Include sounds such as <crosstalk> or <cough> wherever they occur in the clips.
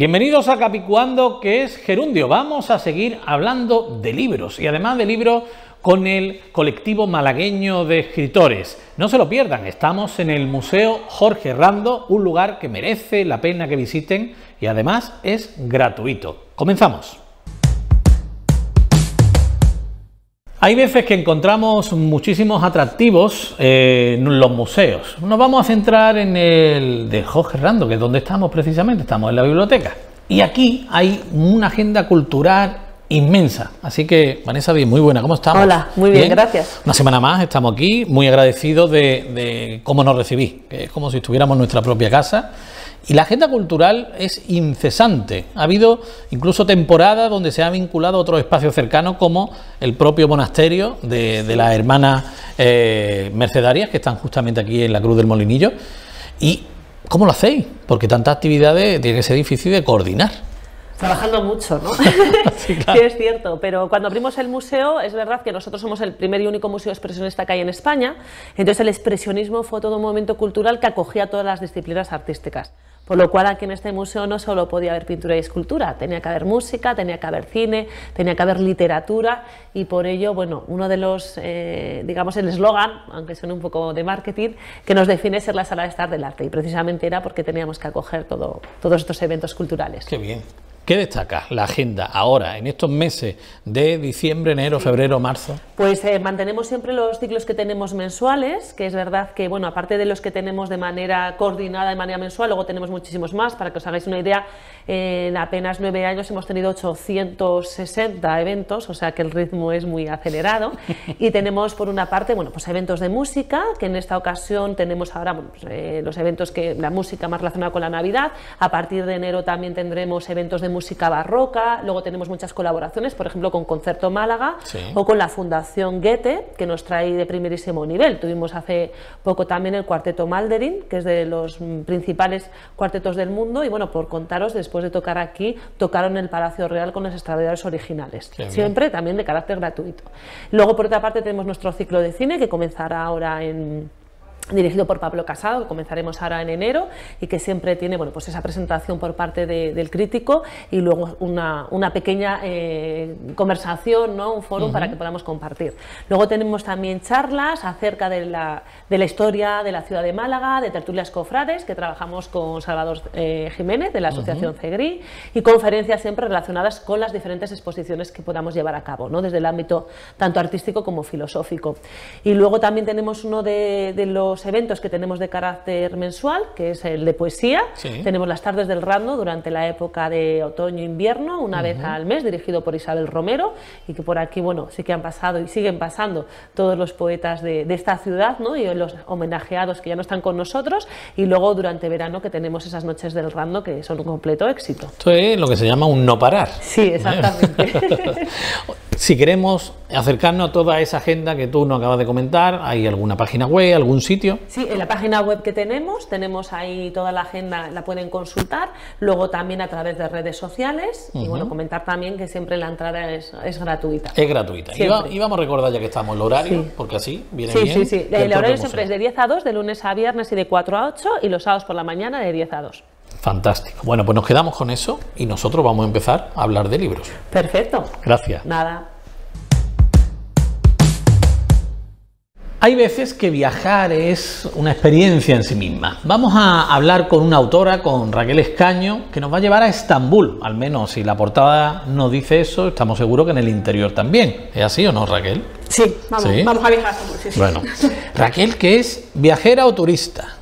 Bienvenidos a Capicuando, que es Gerundio. Vamos a seguir hablando de libros y además de libros con el colectivo malagueño de escritores. No se lo pierdan, estamos en el Museo Jorge Rando, un lugar que merece la pena que visiten y además es gratuito. Comenzamos. Hay veces que encontramos muchísimos atractivos eh, en los museos. Nos vamos a centrar en el de Jorge Rando, que es donde estamos precisamente, estamos en la biblioteca. Y aquí hay una agenda cultural inmensa. Así que, Vanessa, bien, muy buena, ¿cómo estamos? Hola, muy bien, gracias. Una semana más estamos aquí, muy agradecidos de, de cómo nos recibís, que es como si estuviéramos en nuestra propia casa y la agenda cultural es incesante. Ha habido incluso temporadas donde se ha vinculado a otros espacios cercanos como el propio monasterio de, las hermanas eh, mercedarias que están justamente aquí en la Cruz del Molinillo. ¿Y cómo lo hacéis? Porque tantas actividades tiene que ser difícil de coordinar. Trabajando mucho, ¿no? <laughs> <laughs> sí, es cierto, pero cuando abrimos el museo es verdad que nosotros somos el primer y único museo expresionista que hay en España, entonces el expresionismo fue todo un momento cultural que acogía todas las disciplinas artísticas. Por lo cual aquí en este museo no solo podía haber pintura y escultura, tenía que haber música, tenía que haber cine, tenía que haber literatura y por ello, bueno, uno de los, eh, digamos, el eslogan, aunque suene un poco de marketing, que nos define ser la sala de estar del arte y precisamente era porque teníamos que acoger todo, todos estos eventos culturales. Qué bien. ¿Qué destaca la agenda ahora, en estos meses de diciembre, enero, febrero, marzo? Pues eh, mantenemos siempre los ciclos que tenemos mensuales, que es verdad que, bueno, aparte de los que tenemos de manera coordinada, de manera mensual, luego tenemos muchísimos más. Para que os hagáis una idea, en apenas nueve años hemos tenido 860 eventos, o sea que el ritmo es muy acelerado. <laughs> y tenemos, por una parte, bueno, pues eventos de música, que en esta ocasión tenemos ahora pues, eh, los eventos que la música más relacionada con la Navidad. A partir de enero también tendremos eventos de música barroca, luego tenemos muchas colaboraciones, por ejemplo con Concerto Málaga o con la Fundación Goethe, que nos trae de primerísimo nivel. Tuvimos hace poco también el Cuarteto Malderin, que es de los mm, principales cuartetos del mundo, y bueno, por contaros, después de tocar aquí, tocaron en el Palacio Real con los extraordinarios originales, siempre también de carácter gratuito. Luego, por otra parte, tenemos nuestro ciclo de cine, que comenzará ahora en dirigido por Pablo Casado, que comenzaremos ahora en enero y que siempre tiene bueno, pues esa presentación por parte del crítico y luego una, una pequeña eh, conversación, ¿no? un foro para que podamos compartir. Luego tenemos también charlas acerca de la, de la, historia de la ciudad de Málaga, de tertulias cofrades, que trabajamos con Salvador eh, Jiménez de la Asociación CEGRI y conferencias siempre relacionadas con las diferentes exposiciones que podamos llevar a cabo, ¿no? desde el ámbito tanto artístico como filosófico. Y luego también tenemos uno de, de los eventos que tenemos de carácter mensual, que es el de poesía. Tenemos las tardes del Rando durante la época de otoño-invierno, una vez al mes, dirigido por Isabel Romero, y que por aquí, bueno, sí que han pasado y siguen pasando todos los poetas de, esta ciudad, ¿no? Y los homenajeados que ya no están con nosotros, y luego durante verano que tenemos esas noches del Rando que son un completo éxito. Esto es lo que se llama un no parar. Sí, exactamente. <laughs> <laughs> Si queremos acercarnos a toda esa agenda que tú nos acabas de comentar, ¿hay alguna página web, algún sitio? Sí, en la página web que tenemos, tenemos ahí toda la agenda, la pueden consultar, luego también a través de redes sociales y bueno, comentar también que siempre la entrada es, gratuita. Es gratuita. Y, vamos a recordar ya que estamos el horario, porque así viene bien. Sí, sí, sí. El horario siempre es de 10 a 2, de lunes a viernes y de 4 a 8 y los sábados por la mañana de 10 a 2. Fantástico. Bueno, pues nos quedamos con eso y nosotros vamos a empezar a hablar de libros. Perfecto. Gracias. Nada. Hay veces que viajar es una experiencia en sí misma. Vamos a hablar con una autora, con Raquel Escaño, que nos va a llevar a Estambul. Al menos si la portada nos dice eso, estamos seguros que en el interior también. ¿Es así o no, Raquel? Sí, vamos, vamos a viajar a Estambul. Bueno, Raquel, ¿qué es viajera o turista?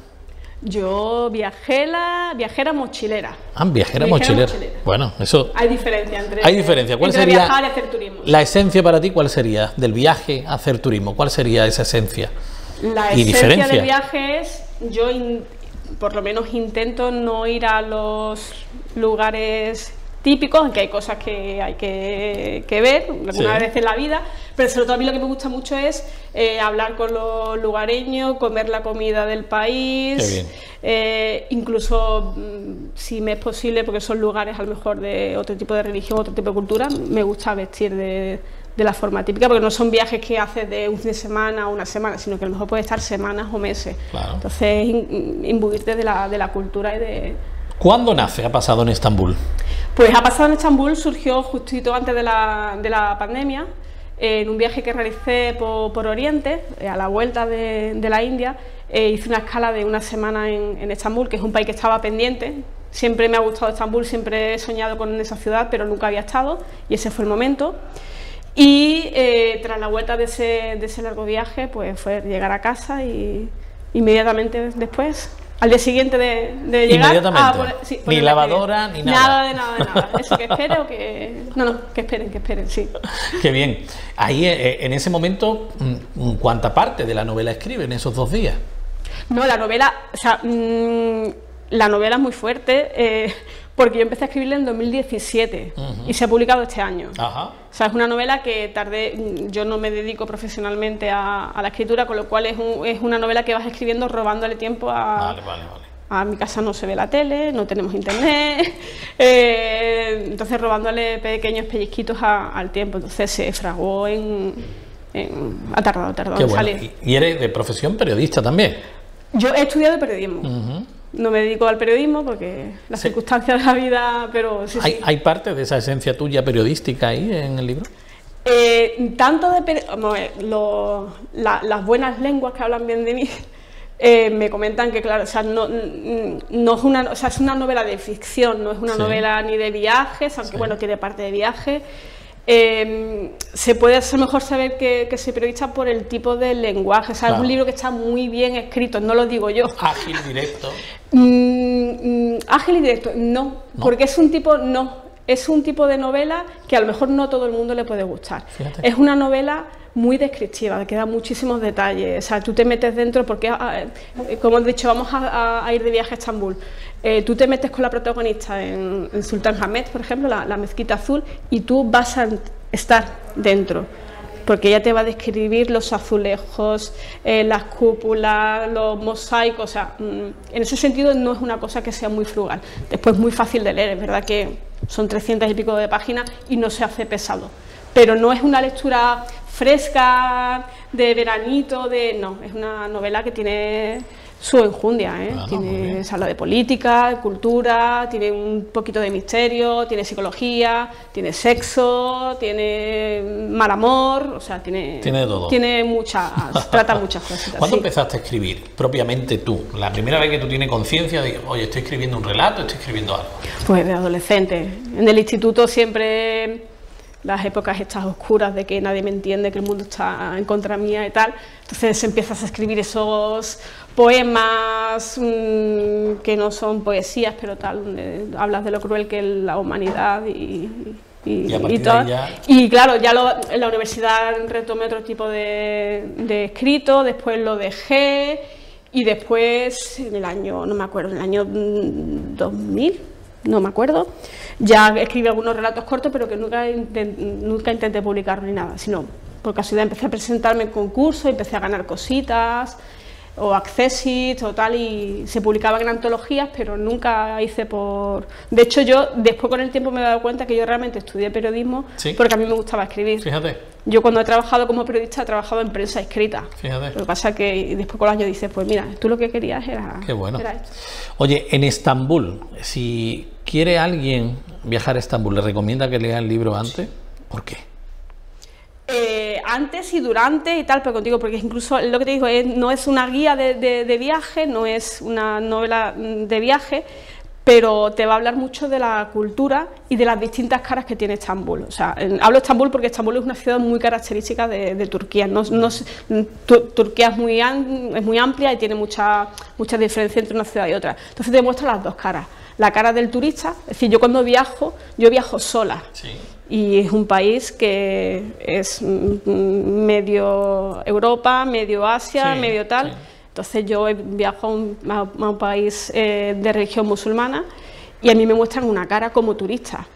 Yo viajera, viajera mochilera. Ah, viajera, mochilera. Bueno, eso. Hay diferencia entre. Hay diferencia. ¿Cuál entre sería viajar y hacer turismo. La esencia para ti, ¿cuál sería del viaje a hacer turismo? ¿Cuál sería esa esencia? La y esencia del viaje es, yo por lo menos intento no ir a los lugares típicos, aunque hay cosas que hay que, ver alguna vez en la vida, pero sobre todo a mí lo que me gusta mucho es eh, hablar con los lugareños, comer la comida del país, eh, incluso mm, si me es posible, porque son lugares a lo mejor de otro tipo de religión, otro tipo de cultura, me gusta vestir de, la forma típica, porque no son viajes que haces de un fin de semana o una semana, sino que a lo mejor puede estar semanas o meses. Entonces, imbuirte de la, de la cultura y de ¿Cuándo nace Ha pasado en Estambul? Pues Ha pasado en Estambul surgió justito antes de la, de la pandemia, en un viaje que realicé por, Oriente, a la vuelta de, la India, eh, hice una escala de una semana en, en, Estambul, que es un país que estaba pendiente. Siempre me ha gustado Estambul, siempre he soñado con esa ciudad, pero nunca había estado, y ese fue el momento. Y eh, tras la vuelta de ese, de ese largo viaje, pues fue llegar a casa y inmediatamente después al día siguiente de, de llegar Inmediatamente. ni lavadora ni nada. Nada de nada de nada. Eso que espere o que. No, no, que esperen, que esperen, sí. <laughs> Qué bien. Ahí, eh, en ese momento, mm, ¿cuánta parte de la novela escribe en esos dos días? No, la novela. O sea, mm, la novela es muy fuerte. Eh, porque yo empecé a escribirla en 2017 y se ha publicado este año. O sea, es una novela que tardé, yo no me dedico profesionalmente a, la escritura, con lo cual es, es, una novela que vas escribiendo robándole tiempo a... Vale, vale, vale. A mi casa no se ve la tele, no tenemos internet, <laughs> eh, entonces robándole pequeños pellizquitos al tiempo, entonces se fraguó en... ha tardado, ha tardado en salir. ¿Y eres de profesión periodista también? Yo he estudiado periodismo no me dedico al periodismo porque las circunstancias de la vida, pero sí, ¿Hay, ¿Hay, parte de esa esencia tuya periodística ahí en el libro? Eh, tanto de las buenas lenguas que hablan bien de mí <laughs> eh, me comentan que, claro, o sea, no, no, es una, o sea, es una novela de ficción, no es una novela ni de viajes, aunque bueno, tiene parte de viaje. Em, se puede lo mejor saber que, se periodista por el tipo de lenguaje. O sea, es un libro que está muy bien escrito, no lo digo yo. <laughs> Ágil, directo. Mm, mm, ágil y directo, no, porque es un tipo, no, es un tipo de novela que a lo mejor no todo el mundo le puede gustar. Es una novela muy descriptiva, que da muchísimos detalles. O sea, tú te metes dentro, porque, ah, eh, como he dicho, vamos a, ir de viaje a Estambul. Eh, tú te metes con la protagonista en, Sultan Hamed, por ejemplo, la, mezquita azul, y tú vas a estar dentro porque ella te va a describir los azulejos, eh, las cúpulas, los mosaicos, o sea, mm, en ese sentido no es una cosa que sea muy frugal. Después muy fácil de leer, es verdad que son 300 y pico de páginas y no se hace pesado, pero no es una lectura fresca, de veranito, de... No, es una novela que tiene su enjundia, ¿eh? tiene, se habla de política, de cultura, tiene un poquito de misterio, tiene psicología, tiene sexo, tiene mal amor, o sea, tiene... Tiene todo. Tiene muchas, trata muchas cosas. ¿Cuándo empezaste a escribir propiamente tú? La primera vez que tú tienes conciencia de, oye, estoy escribiendo un relato, estoy escribiendo algo. Pues de adolescente. En el instituto siempre las épocas estas oscuras de que nadie me entiende, que el mundo está en contra mía y tal. Entonces empiezas a escribir esos poemas mm, que no son poesías, pero tal, donde hablas de lo cruel que es la humanidad y, y, todo. Y claro, ya en la universidad retomé otro tipo de, de escrito, después lo dejé y después en el año, no me acuerdo, en el año 2000, mm, no me acuerdo, ya escribí algunos relatos cortos, pero que nunca, nunca intenté publicar ni nada, sino por casualidad empecé a presentarme en concursos, empecé a ganar cositas, o Accessit o tal, y se publicaban en antologías, pero nunca hice por... De hecho, yo después con el tiempo me he dado cuenta que yo realmente estudié periodismo porque a mí me gustaba escribir. Fíjate. Yo cuando he trabajado como periodista he trabajado en prensa escrita. Fíjate. Lo que pasa es que después con los años dices, pues mira, tú lo que querías era... Qué bueno. Oye, en Estambul, si quiere alguien viajar a Estambul, ¿le recomienda que lea el libro antes? ¿Por qué? Eh, antes y durante y tal, pero contigo, porque incluso lo que te digo no es una guía de, viaje, no es una novela de viaje, pero te va a hablar mucho de la cultura y de las distintas caras que tiene Estambul. O sea, hablo de Estambul porque Estambul es una ciudad muy característica de, Turquía. No, Turquía es muy, es muy amplia y tiene mucha, mucha diferencia entre una ciudad y otra. Entonces te muestra las dos caras la cara del turista. Es decir, yo cuando viajo, yo viajo sola. Y es un país que es medio Europa, medio Asia, medio tal. Entonces yo viajo a un, país eh, de religión musulmana y a mí me muestran una cara como turista.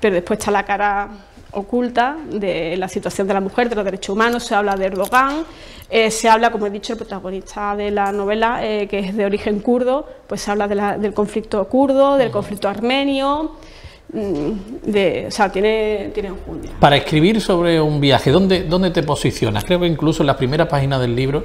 Pero después está la cara oculta de la situación de la mujer, de los derechos humanos, se habla de Erdogan, eh, se habla, como he dicho, el protagonista de la novela, eh, que es de origen kurdo, pues se habla del conflicto kurdo, del conflicto armenio, mm, de, o sea, tiene, tiene enjundia. Para escribir sobre un viaje, ¿dónde, ¿dónde te posicionas? Creo que incluso en la primera página del libro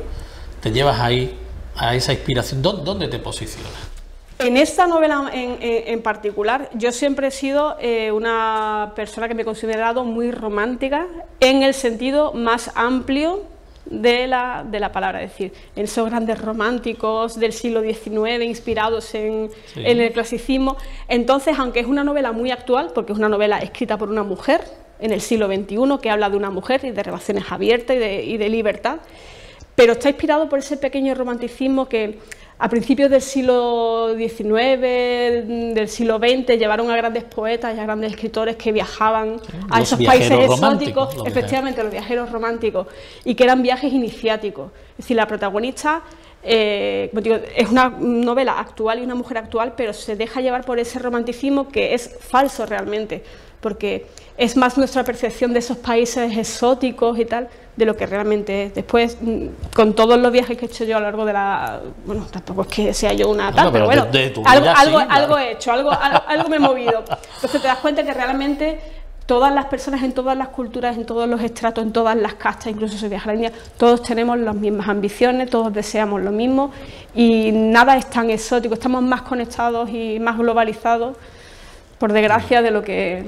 te llevas ahí a esa inspiración. ¿Dónde te posicionas? En esta novela en, particular, yo siempre he sido eh, una persona que me he considerado muy romántica en el sentido más amplio de la, de la palabra, es decir, en esos grandes románticos del siglo XIX inspirados en, en, el clasicismo. Entonces, aunque es una novela muy actual, porque es una novela escrita por una mujer en el siglo XXI, que habla de una mujer y de relaciones abiertas y de, y de libertad, pero está inspirado por ese pequeño romanticismo que a principios del siglo XIX, del siglo XX, llevaron a grandes poetas y a grandes escritores que viajaban a esos países exóticos, efectivamente, los viajeros románticos, y que eran viajes iniciáticos. Es decir, la protagonista eh, es una novela actual y una mujer actual, pero se deja llevar por ese romanticismo que es falso realmente, porque es más nuestra percepción de esos países exóticos y tal, de lo que realmente es. Después, mm, con todos los viajes que he hecho yo a lo largo de la... Bueno, tampoco es que sea yo una tal, pero, bueno, algo, algo, algo, he hecho, algo, algo, me he movido. Entonces te das cuenta que realmente todas las personas en todas las culturas, en todos los estratos, en todas las castas, incluso si viaja a la India, todos tenemos las mismas ambiciones, todos deseamos lo mismo y nada es tan exótico, estamos más conectados y más globalizados, por desgracia, de lo que,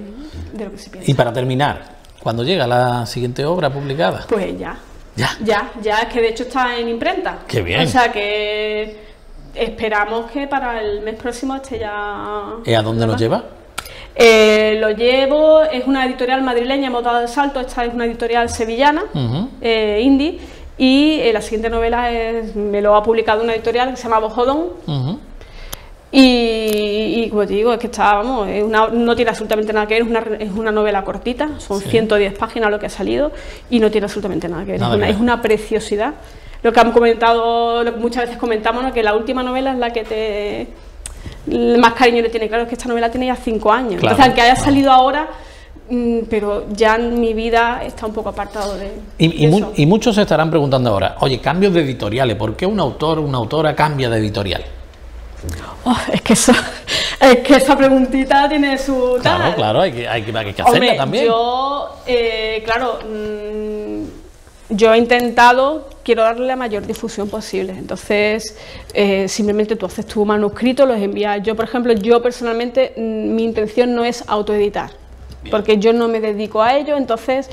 de lo que se piensa. Y para terminar, ¿Cuándo llega la siguiente obra publicada? Pues ya. Ya. Ya, ya, es que de hecho está en imprenta. Qué bien. O sea que esperamos que para el mes próximo esté ya. ¿Y a dónde nos lleva? Eh, lo llevo, es una editorial madrileña, hemos dado el salto, esta es una editorial sevillana, eh, indie, y eh, la siguiente novela es, me lo ha publicado una editorial que se llama Bojodón, y, como te digo, es que está, no tiene absolutamente nada que ver, es una, es una novela cortita, son 110 páginas lo que ha salido y no tiene absolutamente nada que ver, es, una, preciosidad. Lo que han comentado, lo que muchas veces comentamos, que la última novela es la que te más cariño le tiene, claro, es que esta novela tiene ya 5 años, o sea, que haya salido ahora mm, pero ya en mi vida está un poco apartado de, y, y muchos se estarán preguntando ahora, oye, cambios de editoriales, ¿por qué un autor o una autora cambia de editorial? Oh, es que eso, <laughs> es que esa preguntita tiene su Claro, claro, hay que, hay que, hacerla también. Yo, eh, claro, mm, yo he intentado, quiero darle la mayor difusión posible. Entonces, eh, simplemente tú haces tu manuscrito, los envías. Yo, por ejemplo, yo personalmente, mm, mi intención no es autoeditar, porque yo no me dedico a ello, entonces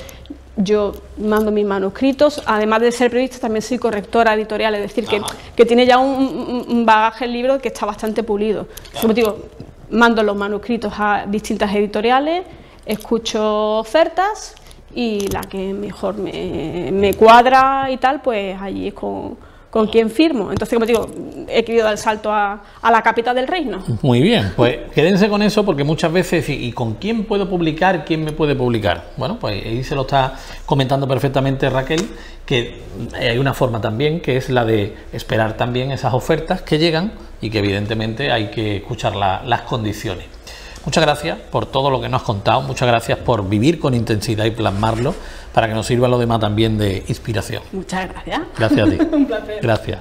yo mando mis manuscritos, además de ser periodista también soy correctora editorial, es decir, que, que, tiene ya un, bagaje el libro que está bastante pulido. Como digo, mando los manuscritos a distintas editoriales, escucho ofertas y la que mejor me, me cuadra y tal, pues allí es con, con quién firmo. Entonces, como digo, he querido dar el salto a, la capital del reino. Muy bien, pues quédense con eso porque muchas veces, ¿y con quién puedo publicar? ¿Quién me puede publicar? Bueno, pues ahí se lo está comentando perfectamente Raquel, que hay una forma también que es la de esperar también esas ofertas que llegan y que evidentemente hay que escuchar las condiciones. Muchas gracias por todo lo que nos has contado, muchas gracias por vivir con intensidad y plasmarlo para que nos sirva lo demás también de inspiración. Muchas gracias. Gracias a ti. <laughs> Un placer. Gracias.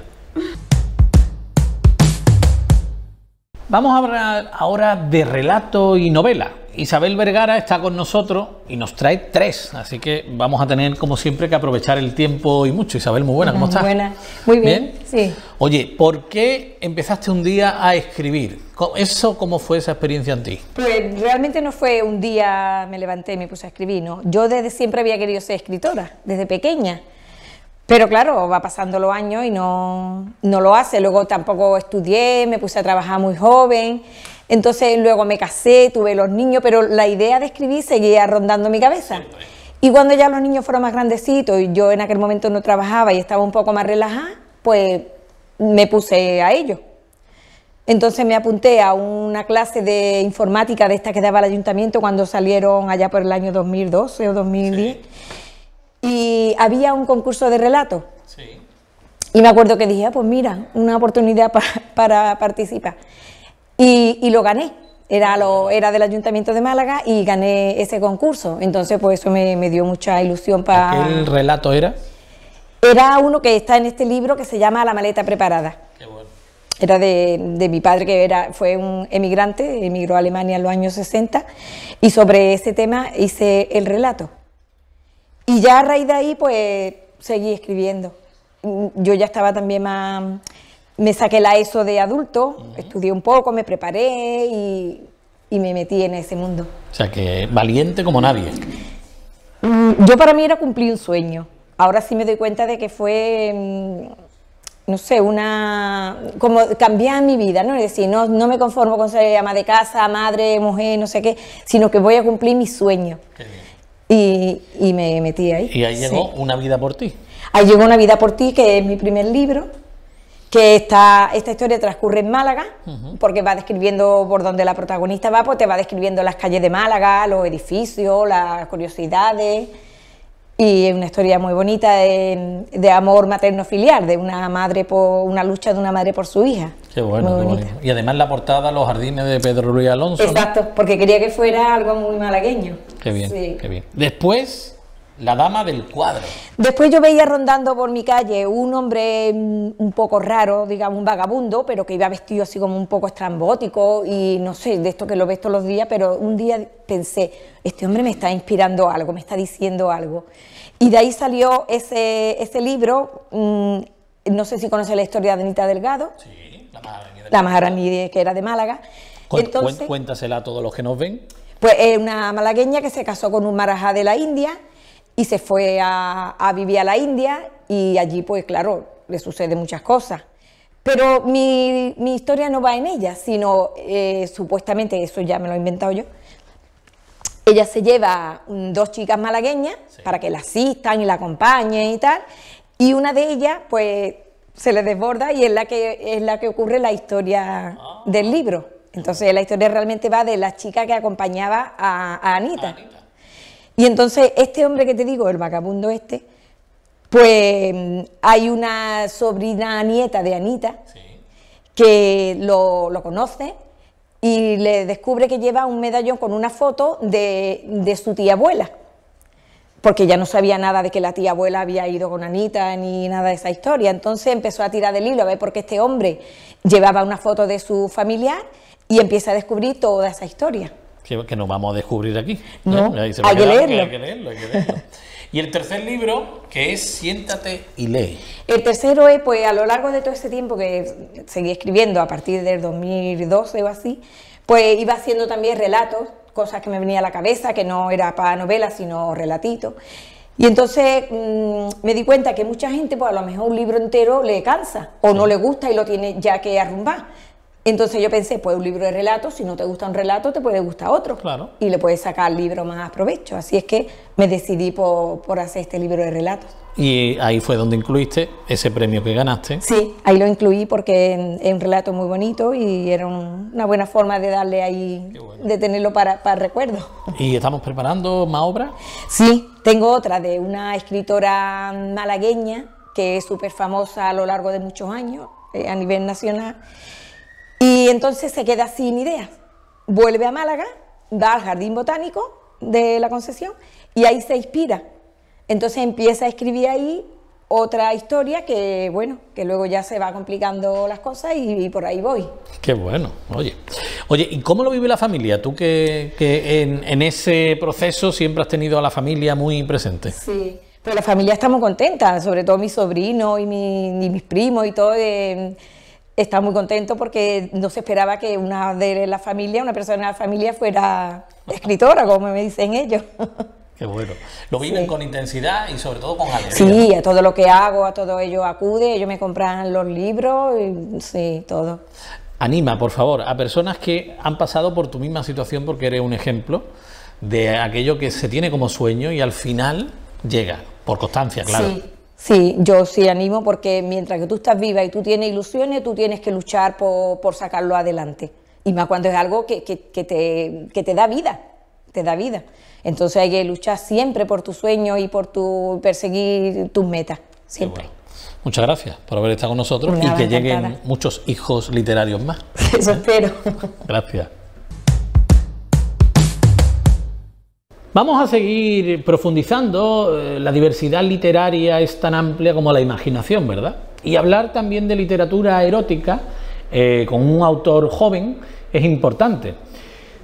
Vamos a hablar ahora de relato y novela. Isabel Vergara está con nosotros y nos trae tres, así que vamos a tener como siempre que aprovechar el tiempo y mucho. Isabel, muy buena, ¿cómo estás? Buena, muy bien, sí. Oye, ¿por qué empezaste un día a escribir? ¿Eso cómo fue esa experiencia en ti? Pues realmente no fue un día me levanté y me puse a escribir, ¿no? Yo desde siempre había querido ser escritora, desde pequeña. Pero claro, va pasando los años y no, no lo hace. Luego tampoco estudié, me puse a trabajar muy joven. Entonces luego me casé, tuve los niños, pero la idea de escribir seguía rondando mi cabeza. Y cuando ya los niños fueron más grandecitos y yo en aquel momento no trabajaba y estaba un poco más relajada, pues me puse a ello. Entonces me apunté a una clase de informática de esta que daba el ayuntamiento cuando salieron allá por el año 2012 o 2010. Y había un concurso de relato. Y me acuerdo que dije, ah, pues mira, una oportunidad para participar y, lo gané. Era, lo, era del Ayuntamiento de Málaga y gané ese concurso. Entonces, pues eso me, dio mucha ilusión para... ¿Qué relato era? Era uno que está en este libro que se llama La maleta preparada. Qué bueno. Era de, de, mi padre, que era, fue un emigrante, emigró a Alemania en los años 60, y sobre ese tema hice el relato. Y ya a raíz de ahí, pues seguí escribiendo. Yo ya estaba también más me saqué la ESO de adulto, estudié un poco, me preparé y, y me metí en ese mundo. O sea que valiente como nadie. Mm, Yo para mí era cumplir un sueño. Ahora sí me doy cuenta de que fue, mm, no sé, una... como cambiar mi vida, ¿no? Es decir, no, no me conformo con ser ama de casa, madre, mujer, no sé qué, sino que voy a cumplir mi sueño. Y, y me metí ahí. Y ahí sí. llegó una vida por ti. Ahí llegó Una vida por ti, que es mi primer libro, que está, esta historia transcurre en Málaga, porque va describiendo por donde la protagonista va, pues te va describiendo las calles de Málaga, los edificios, las curiosidades, y es una historia muy bonita de, de amor materno-filial, de una madre por, una lucha de una madre por su hija. Qué bueno, Muy qué bonita. bonito. Y además la portada, los jardines de Pedro Luis Alonso. ¿no? Exacto, porque quería que fuera algo muy malagueño. Qué bien, Sí. qué bien. Después, la dama del cuadro. Después yo veía rondando por mi calle un hombre mm, un poco raro, digamos un vagabundo, pero que iba vestido así como un poco estrambótico y no sé, de esto que lo ves todos los días, pero un día pensé, este hombre me está inspirando algo, me está diciendo algo. Y de ahí salió ese, ese libro, mm, no sé si conoces la historia de Anita Delgado, Sí, la maravilla del- la que era de Málaga. Entonces, Cuéntasela a todos los que nos ven. pues es una malagueña que se casó con un marajá de la India y se fue a, a vivir a la India y allí pues claro, le suceden muchas cosas. Pero mi, mi historia no va en ella, sino eh, supuestamente, eso ya me lo he inventado yo, ella se lleva dos chicas malagueñas para que la asistan y la acompañen y tal, y una de ellas pues se le desborda y es la que, es la que ocurre la historia del libro. Entonces la historia realmente va de la chica que acompañaba a, a Anita. Y entonces este hombre que te digo, el vagabundo este, pues hay una sobrina nieta de Anita que lo, lo conoce y le descubre que lleva un medallón con una foto de, de su tía abuela, porque ya no sabía nada de que la tía abuela había ido con Anita ni nada de esa historia. Entonces empezó a tirar del hilo a ver por qué este hombre llevaba una foto de su familiar y empieza a descubrir toda esa historia. Que, que nos vamos a descubrir aquí. No, ¿eh? Va hay que leerlo. Hay que leerlo, hay que leerlo. Y el tercer libro, que es Siéntate y lee. El tercero es, pues a lo largo de todo ese tiempo que seguí escribiendo, a partir del 2012 o así, pues iba haciendo también relatos, cosas que me venía a la cabeza, que no era para novelas, sino relatitos. Y entonces mm, me di cuenta que mucha gente, pues a lo mejor un libro entero le cansa o no le gusta y lo tiene ya que arrumbar. Entonces yo pensé, pues un libro de relatos, si no te gusta un relato, te puede gustar otro. Claro. Y le puedes sacar al libro más provecho. Así es que me decidí por, por hacer este libro de relatos. Y ahí fue donde incluiste ese premio que ganaste. Sí, ahí lo incluí porque es un relato muy bonito y era un- una buena forma de darle ahí, de tenerlo para, para recuerdo. Y estamos preparando más obras. Sí, tengo otra de una escritora malagueña que es súper famosa a lo largo de muchos años eh, a nivel nacional y entonces se queda sin ideas. Vuelve a Málaga, va al Jardín Botánico de la Concesión y ahí se inspira. Entonces empieza a escribir ahí otra historia que, bueno, que luego ya se va complicando las cosas y, y por ahí voy. Qué bueno, oye. Oye, ¿y cómo lo vive la familia? Tú que, que en, en ese proceso siempre has tenido a la familia muy presente. Sí, pero la familia está muy contenta, sobre todo mis sobrinos y, mi- y mis primos y todo. eh, están muy contentos porque no se esperaba que una de la familia, una persona de la familia fuera escritora, como me dicen ellos. Qué bueno. Lo viven Sí. con intensidad y sobre todo con alegría. Sí, a todo lo que hago, a todo ello acude, ellos me compran los libros, y, sí, todo. Anima, por favor, a personas que han pasado por tu misma situación porque eres un ejemplo de aquello que se tiene como sueño y al final llega, por constancia, claro. Sí, sí, yo sí animo porque mientras que tú estás viva y tú tienes ilusiones, tú tienes que luchar por, por sacarlo adelante. Y más cuando es algo que, que- que te, que te da vida, te da vida. Entonces hay que luchar siempre por tus sueños y por tu perseguir tus metas, siempre. bueno. Muchas gracias por haber estado con nosotros y que lleguen muchos hijos literarios más. <laughs> Eso espero. Gracias. Vamos a seguir profundizando. eh, La diversidad literaria es tan amplia como la imaginación, ¿verdad? Y hablar también de literatura erótica eh, con un autor joven es importante.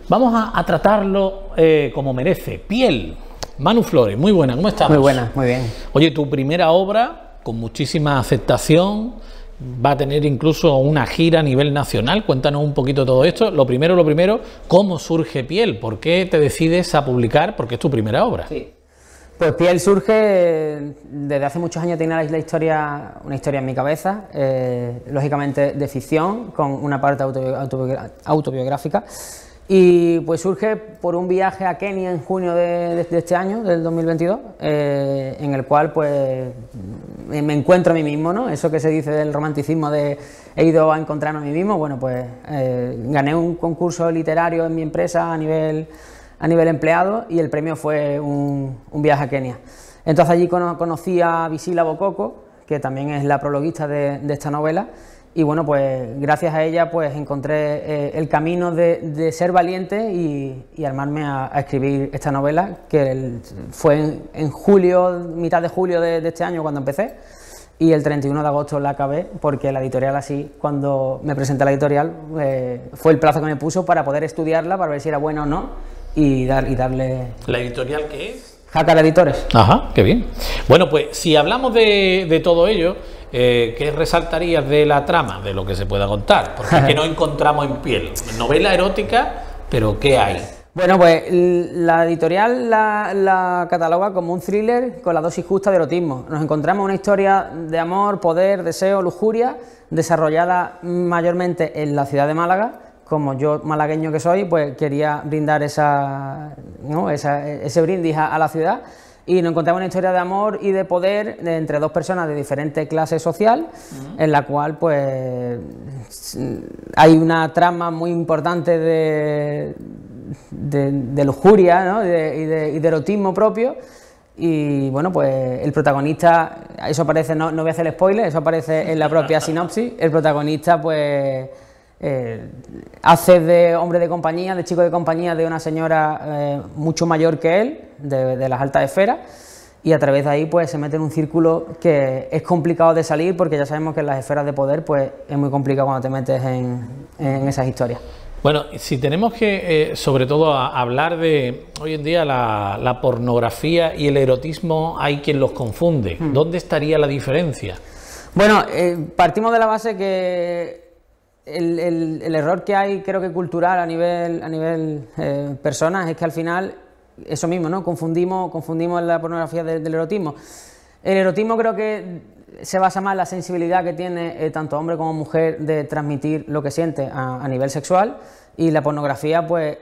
Vamos a, a tratarlo eh, como merece. Piel. Manu Flores, muy buena, ¿cómo estamos? Muy buena, muy bien. Oye, tu primera obra, con muchísima aceptación, va a tener incluso una gira a nivel nacional. Cuéntanos un poquito todo esto. Lo primero, lo primero, ¿cómo surge Piel? ¿Por qué te decides a publicar? Porque es tu primera obra. Sí. Pues Piel surge desde hace muchos años tiene la historia, una historia en mi cabeza, eh, lógicamente de ficción, con una parte autobiográfica. Y pues surge por un viaje a Kenia en junio de, este año, del 2022, eh, en el cual pues me encuentro a mí mismo, ¿no? Eso que se dice del romanticismo de he ido a encontrarme a mí mismo, bueno pues eh, gané un concurso literario en mi empresa a nivel, a nivel empleado y el premio fue un, viaje a Kenia. Entonces allí conocí a Visila Bococo, que también es la prologuista de esta novela, y bueno, pues gracias a ella pues encontré eh, el camino de, ser valiente y, armarme a, escribir esta novela, que fue en, julio, mitad de julio de, este año cuando empecé, y el 31 de agosto la acabé, porque la editorial así, cuando me presenté a la editorial, eh, fue el plazo que me puso para poder estudiarla, para ver si era buena o no, y, dar, y darle... ¿La editorial qué es? Jacar Editores. Ajá, qué bien. Bueno, pues si hablamos de, de todo ello... Eh, ¿qué resaltarías de la trama, de lo que se pueda contar? Porque es que no <laughs> encontramos en piel. Novela erótica, pero ¿qué hay? Bueno, pues la editorial la, cataloga como un thriller con la dosis justa de erotismo. Nos encontramos una historia de amor, poder, deseo, lujuria, desarrollada mayormente en la ciudad de Málaga. Como yo, malagueño que soy, pues quería brindar esa, ese brindis a la ciudad y nos encontramos una historia de amor y de poder entre dos personas de diferente clase social, en la cual pues hay una trama muy importante de, de, lujuria y, de, erotismo propio. Y bueno, pues el protagonista, eso aparece, no, no voy a hacer spoiler, eso aparece en la propia <laughs> sinopsis, el protagonista pues eh, hace de hombre de compañía, de chico de compañía de una señora eh, mucho mayor que él, de, las altas esferas, y a través de ahí pues se mete en un círculo que es complicado de salir porque ya sabemos que en las esferas de poder pues es muy complicado cuando te metes en, esas historias. Bueno, si tenemos que, eh, sobre todo, hablar de hoy en día la, pornografía y el erotismo, hay quien los confunde. Hmm. ¿Dónde estaría la diferencia? Bueno, partimos de la base que el, error que hay, creo que cultural a nivel, a nivel eh, personas, es que al final, eso mismo, ¿no? Confundimos, confundimos la pornografía del, erotismo. El erotismo creo que se basa más en la sensibilidad que tiene eh, tanto hombre como mujer de transmitir lo que siente a, nivel sexual y la pornografía, pues,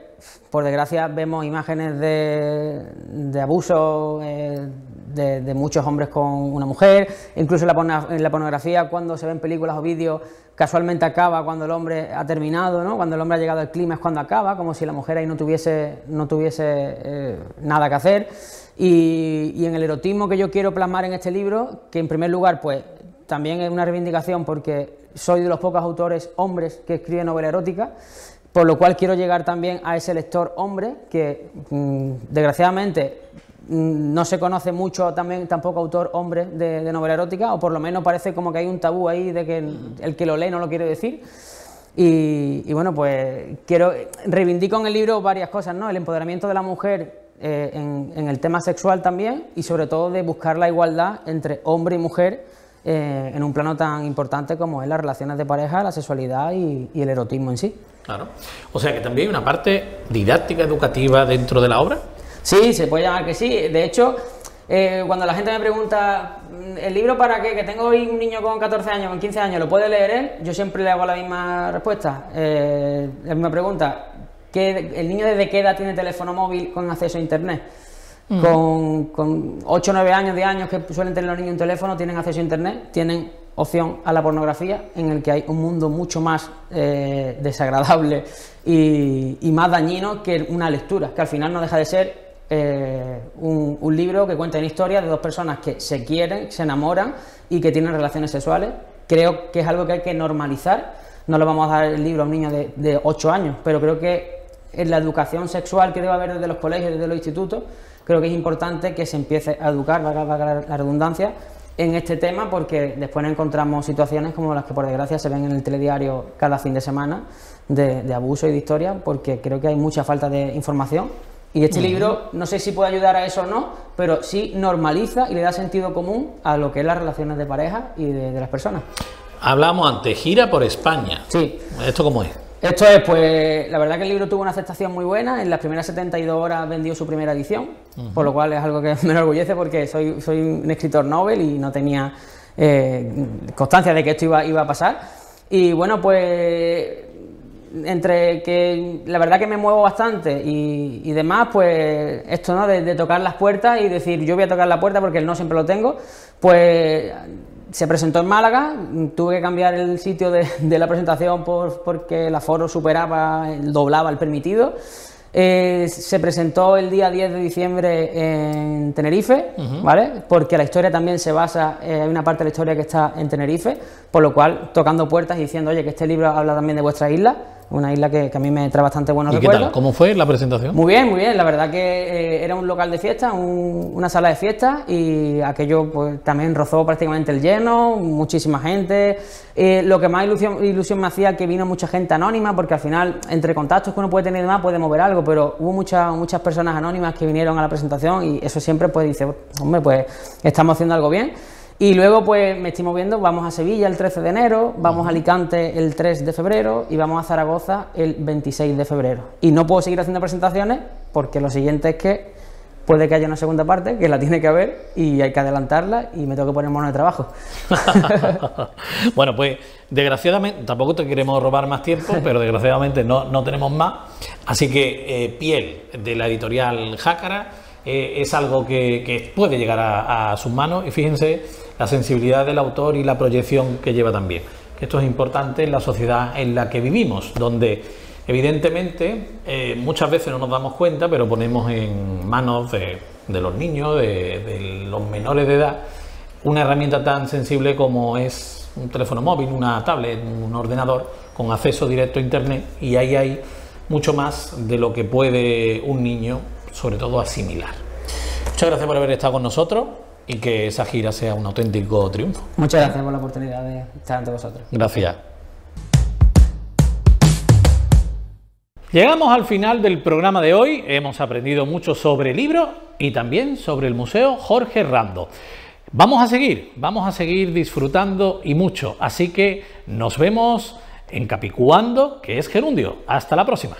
por desgracia, vemos imágenes de, abuso eh, de, muchos hombres con una mujer, incluso en la, pornografía cuando se ven películas o vídeos casualmente acaba cuando el hombre ha terminado, ¿no? cuando el hombre ha llegado al clima es cuando acaba, como si la mujer ahí no tuviese, no tuviese eh, nada que hacer. Y, en el erotismo que yo quiero plasmar en este libro, que en primer lugar pues también es una reivindicación porque soy de los pocos autores hombres que escriben novela erótica, por lo cual quiero llegar también a ese lector hombre que mm, desgraciadamente Mm, no se conoce mucho también tampoco autor hombre de, novela erótica, o por lo menos parece como que hay un tabú ahí de que el, que lo lee no lo quiere decir. Y, bueno, pues quiero reivindico en el libro varias cosas, ¿no? El empoderamiento de la mujer eh, en, el tema sexual también y sobre todo de buscar la igualdad entre hombre y mujer eh, en un plano tan importante como es las relaciones de pareja, la sexualidad y, y el erotismo en sí. Claro. O sea que también hay una parte didáctica, educativa dentro de la obra. Sí, se puede llamar que sí. De hecho, eh, cuando la gente me pregunta, mm, ¿el libro para qué? Que tengo hoy un niño con 14 años, con 15 años, ¿lo puede leer él? Yo siempre le hago la misma respuesta. Eh, la misma pregunta. ¿El niño desde qué edad tiene teléfono móvil con acceso a Internet? Mm. Con, con 8 o 9 años, de años que suelen tener los niños un teléfono, tienen acceso a Internet, tienen opción a la pornografía, en el que hay un mundo mucho más eh, desagradable y, y, más dañino que una lectura, que al final no deja de ser eh, un, libro que cuenta una historia de dos personas que se quieren, se enamoran y que tienen relaciones sexuales. Creo que es algo que hay que normalizar. No le vamos a dar el libro a un niño de, de 8 años, pero creo que en la educación sexual que debe haber desde los colegios, desde los institutos, creo que es importante que se empiece a educar, valga la redundancia, en este tema porque después encontramos situaciones como las que por desgracia se ven en el telediario cada fin de semana de, de abuso y de historia porque creo que hay mucha falta de información y este libro, no sé si puede ayudar a eso o no, pero sí normaliza y le da sentido común a lo que es las relaciones de pareja y de, las personas. Hablamos antes, gira por España. Sí. ¿Esto cómo es? Esto es, pues, la verdad que el libro tuvo una aceptación muy buena. En las primeras 72 horas vendió su primera edición, por lo cual es algo que <laughs> me enorgullece porque soy, soy un escritor novel y no tenía eh, constancia de que esto iba, iba a pasar. Y bueno, pues entre que la verdad que me muevo bastante y, y demás, pues esto, ¿no? De, de, tocar las puertas y decir yo voy a tocar la puerta porque el no siempre lo tengo, pues se presentó en Málaga, tuve que cambiar el sitio de, de la presentación por, porque el aforo superaba, doblaba el permitido. Eh, se presentó el día 10 de diciembre en Tenerife, uh -huh. ¿vale? Porque la historia también se basa, eh, hay una parte de la historia que está en Tenerife, por lo cual tocando puertas y diciendo, oye, que este libro habla también de vuestra isla, una isla que, que, a mí me trae bastante buenos ¿Y recuerdos. qué tal? ¿Cómo fue la presentación? Muy bien, muy bien. La verdad que eh, era un local de fiesta, un, una sala de fiesta y aquello pues también rozó prácticamente el lleno, muchísima gente. Eh, lo que más ilusión, ilusión me hacía que vino mucha gente anónima porque al final entre contactos que uno puede tener y demás puede mover algo, pero hubo muchas muchas personas anónimas que vinieron a la presentación y eso siempre pues dice, hombre, pues estamos haciendo algo bien. Y luego pues me estoy moviendo, vamos a Sevilla el 13 de enero, vamos a Alicante el 3 de febrero y vamos a Zaragoza el 26 de febrero. Y no puedo seguir haciendo presentaciones porque lo siguiente es que puede que haya una segunda parte, que la tiene que haber y hay que adelantarla y me tengo que poner mono de trabajo. <laughs> <laughs> bueno, pues desgraciadamente, tampoco te queremos robar más tiempo, pero desgraciadamente no, no tenemos más. Así que eh, Piel de la editorial Jácara eh, es algo que, que puede llegar a, a sus manos y fíjense la sensibilidad del autor y la proyección que lleva también. Esto es importante en la sociedad en la que vivimos, donde evidentemente eh, muchas veces no nos damos cuenta, pero ponemos en manos de, los niños, de, los menores de edad, una herramienta tan sensible como es un teléfono móvil, una tablet, un ordenador con acceso directo a Internet y ahí hay mucho más de lo que puede un niño, sobre todo, asimilar. Muchas gracias por haber estado con nosotros y que esa gira sea un auténtico triunfo. Muchas gracias por la oportunidad de estar ante vosotros. Gracias. Llegamos al final del programa de hoy. Hemos aprendido mucho sobre el libro y también sobre el Museo Jorge Rando. Vamos a seguir, vamos a seguir disfrutando y mucho. Así que nos vemos en Capicuando, que es Gerundio. Hasta la próxima.